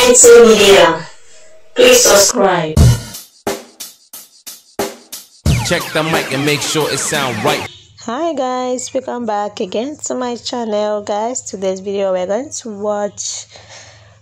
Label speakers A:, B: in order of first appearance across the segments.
A: NT Media. Please subscribe.
B: Check the mic and make sure it sound right.
C: hi guys welcome back again to my channel guys today's video we're going to watch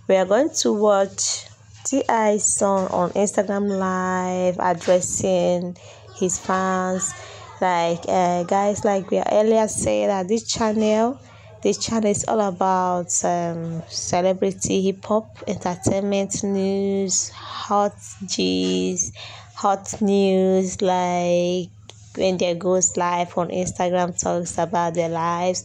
C: we are going to watch T.I.'s son on Instagram live addressing his fans like uh, guys like we earlier said that this channel this channel is all about um, celebrity hip hop entertainment news hot g's hot news like when they goes live on Instagram talks about their lives,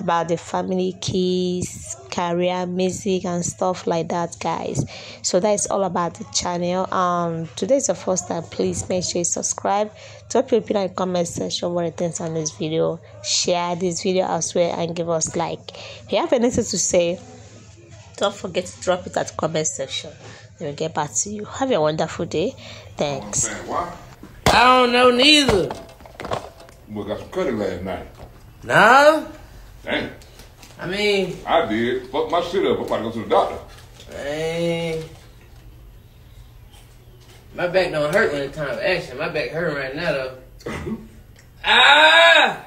C: about the family keys, career, music, and stuff like that, guys. So that is all about the channel. Um, today is the first time. Please make sure you subscribe. Drop your opinion in the comment section what you think on this video. Share this video as well and give us like. If you have anything to say, don't forget to drop it at the comment section. Then we'll get back to you. Have a wonderful day. Thanks.
D: Man.
E: I don't know neither.
D: We got some cutting last night.
E: No?
D: Damn.
E: I mean,
D: I did. Fuck my shit up. I'm about to go to the doctor.
E: man. My back don't hurt when it's time for action. My back hurt right now though. ah!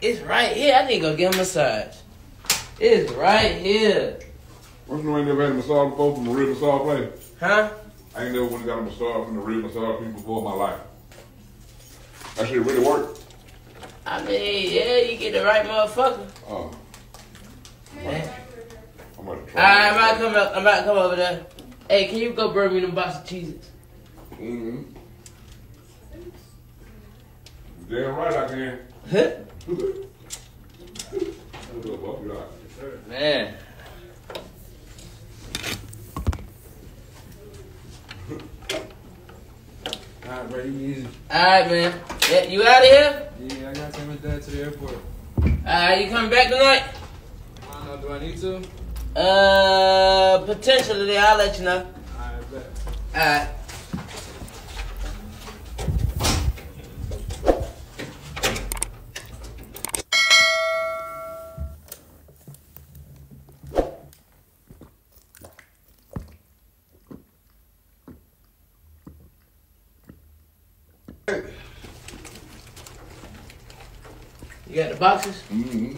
E: It's right here. I need to go get a massage. It's right here.
D: What's the name never had a massage before from a real massage place?
E: Huh?
D: I ain't never went and got a massage from the real massage people before in my life. That shit really worked.
E: I mean, yeah, you get the right motherfucker.
D: Oh,
E: Man.
D: I'm about to
E: Alright. I'm about to come up. I'm about to come over there. Hey, can you go bring me them box of cheeses?
D: Mm-hmm. Damn right I can.
E: Huh?
D: What's up, all right?
E: Man.
F: Alright, bro, you easy.
E: Alright, man. Yeah, you out of here?
F: Yeah, Dad to the airport.
E: Alright, you coming back tonight?
F: I don't know, do I need to?
E: Uh, potentially. I'll let you know.
F: Alright, bet.
E: Alright. You got the boxes?
D: Mm-hmm.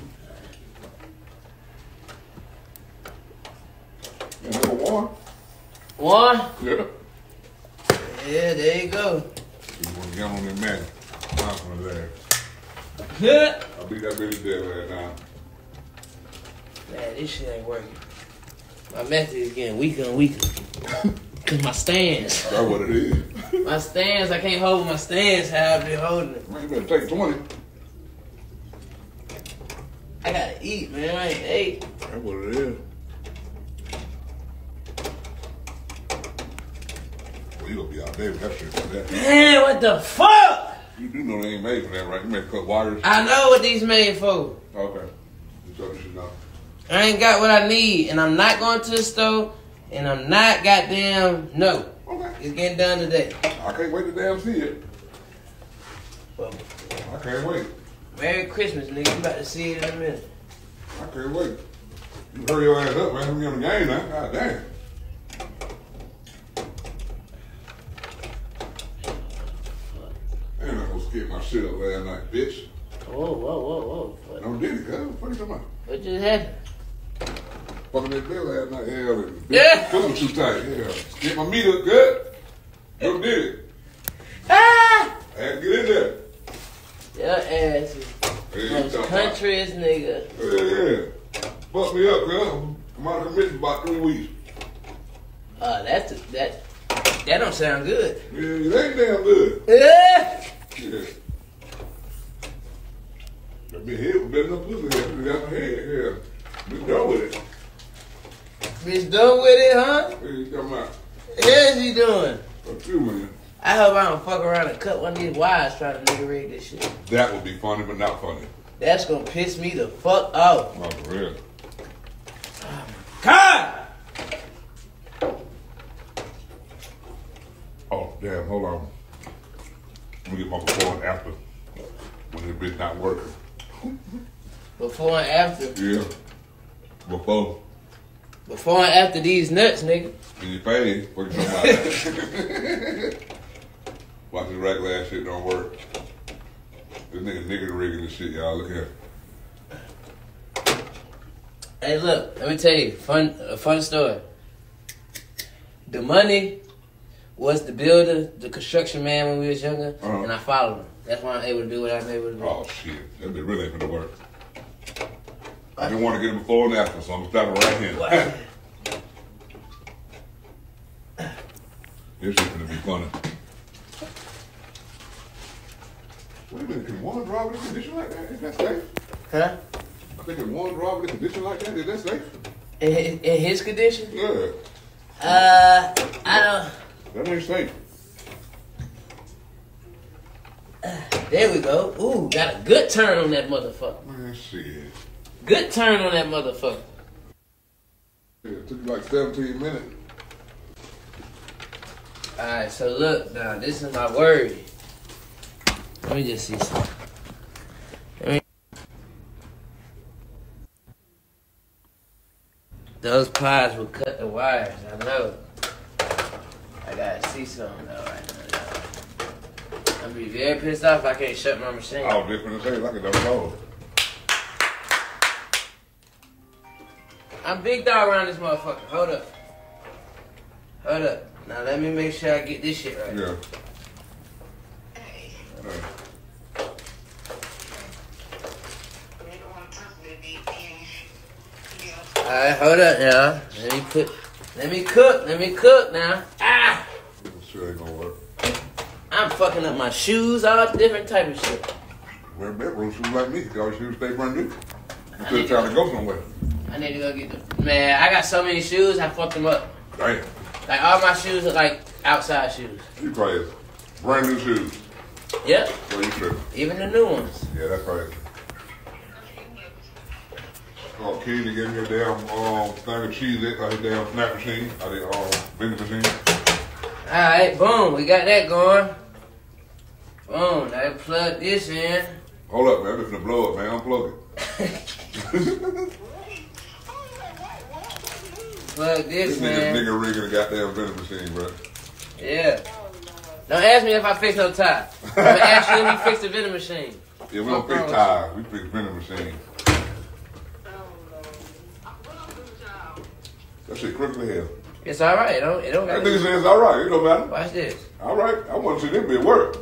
D: And number one.
E: One.
D: Yeah.
E: Yeah, there you go.
D: You want to get on that man. I'm there.
E: Yeah.
D: I beat that bitch dead right now.
E: Man, this shit ain't working. My method is getting weaker and weaker. Cause my stands.
D: That's what it is.
E: my stands, I can't hold my stands how I've been holding it.
D: Man, you better take 20.
E: I gotta eat, man. I ain't ate.
D: That's what it is. Well, you gonna be out there with that shit for that.
E: Man, what the fuck?
D: You do know they ain't made for that, right? You made cut wires.
E: I know what these made for.
D: Okay. So you know.
E: I ain't got what I need, and I'm not going to the store, and I'm not goddamn no.
D: Okay.
E: It's getting done today.
D: I can't wait to damn see it.
E: Well,
D: I can't wait.
E: Merry Christmas, nigga. You about to see it in a minute.
D: I can't wait. You hurry your ass up, man. We on the game now. God damn. Damn, I almost skipped my shit up last night, bitch.
E: Whoa, whoa, whoa, whoa.
D: No did it, cuz. What you talking about?
E: what just happened?
D: Fucking that bill last night. Hell, it-
E: Yeah.
D: Put them too tight. Yeah. Get my meat up good. No did it.
E: Ah!
D: I had to get in there.
E: Your ass is most countryest nigga.
D: Yeah, yeah. Fuck me up, cuz. I'm out of commission about three weeks.
E: Uh, that's that. That don't sound good.
D: Yeah, it ain't damn good.
E: Yeah.
D: Yeah. That big head was better than pussy head. We got my head, yeah. We done with it.
E: Bitch done with it, huh?
D: What you talking about?
E: How's he doing?
D: Fuck you, man.
E: I hope I don't fuck around and cut one of these wires trying to nigga rig this shit.
D: That would be funny, but not funny.
E: That's gonna piss me the fuck off.
D: Oh, for real.
E: God!
D: Oh, damn, hold on. Let me get my before and after when this bitch not working.
E: Before and after.
D: Yeah. Before.
E: Before and after these nuts, nigga.
D: And you pay. What you talking about? Watch this rack ass shit don't work. This nigga nigga rigging this shit, y'all. Look here.
E: Hey, look, let me tell you, fun, a fun story. The money was the builder, the construction man when we was younger,
D: Uh-huh.
E: and I followed him. That's why I'm able to do what I'm able to do.
D: Oh shit. That bitch really ain't gonna work. I didn't want to get him before and after, so I'm stopping right here. This is gonna be funny. Wait a minute, can one drive with a condition like that? Is that safe?
E: Huh?
D: I think can one drive with a condition like that? Is that safe?
E: In, in, in his condition?
D: Yeah.
E: Uh, I don't.
D: That ain't safe.
E: There we go. Ooh, got a good turn on that motherfucker.
D: Man, shit.
E: Good turn on that motherfucker.
D: It took you like 17 minutes.
E: Alright, so look now, this is my word. Let me just see something. Me... Those pies will cut the wires, I know. I gotta see something though right now. I'll be very pissed off if I can't shut my machine.
D: Just gonna say, like it don't.
E: I'm big dog around this motherfucker. Hold up. Hold up. Now let me make sure I get this shit right.
D: Yeah.
E: Alright, hold up, y'all. Let me put. Let me cook. Let me cook now. Ah!
D: Sure ain't gonna work.
E: I'm fucking up my shoes, all different type of shit.
D: Wear bedroom shoes like me. Y'all shoes stay brand new. Instead of trying to go somewhere.
E: I need to go get them. Man, I got so many shoes, I fucked them up.
D: Damn.
E: Like all my shoes are like outside shoes.
D: You crazy. Brand new shoes.
E: Yep,
D: Well, you tripping.
E: even the new ones.
D: Yeah, that's crazy. Oh, Kenny gave me a damn um, thing of cheese out his damn snap machine, out his um, vending machine.
E: Alright, boom, we got that going. Boom, now plug this in.
D: Hold up, man. Just gonna blow up, man. Unplug it.
E: Plug
D: This
E: this,
D: nigga,
E: man.
D: nigga rigging a goddamn vending machine, bro.
E: Yeah. Don't ask me if I fix no tie. I'm gonna ask you if you fix the vending machine.
D: Yeah, we don't fix tires. We fix vending machine. That shit as hell.
E: It's alright. It don't, it don't
D: That nigga says it's all right. It don't matter.
E: Watch this.
D: All right. I want to see this bitch work.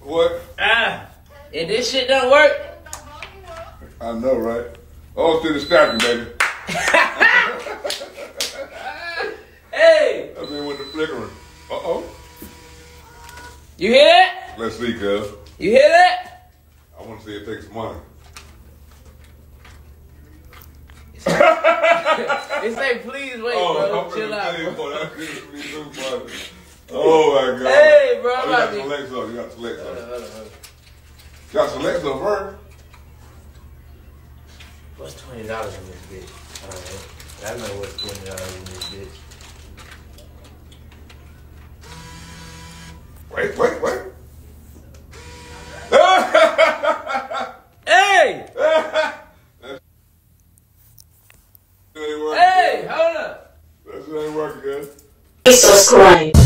D: What?
E: Ah! If this shit don't work,
D: I know, right? All to the stacking, baby.
E: hey!
D: I mean, with the flickering. Uh oh.
E: You hear that?
D: Let's see, cuz.
E: You hear that?
D: I want to see it takes money.
E: It say please wait, oh,
D: bro.
E: Chill out, bro.
D: boy, that shit is too. Oh my god.
E: Hey, bro,
D: Oh, you got
E: about
D: to
E: to-
D: select. You got to select
E: Hold on,
D: something.
E: hold on, hold.
D: You got to select something first.
E: What's twenty dollars in this bitch? Alright. I don't know what's twenty dollars in this bitch.
D: Wait, wait, wait.
E: Hey!
D: That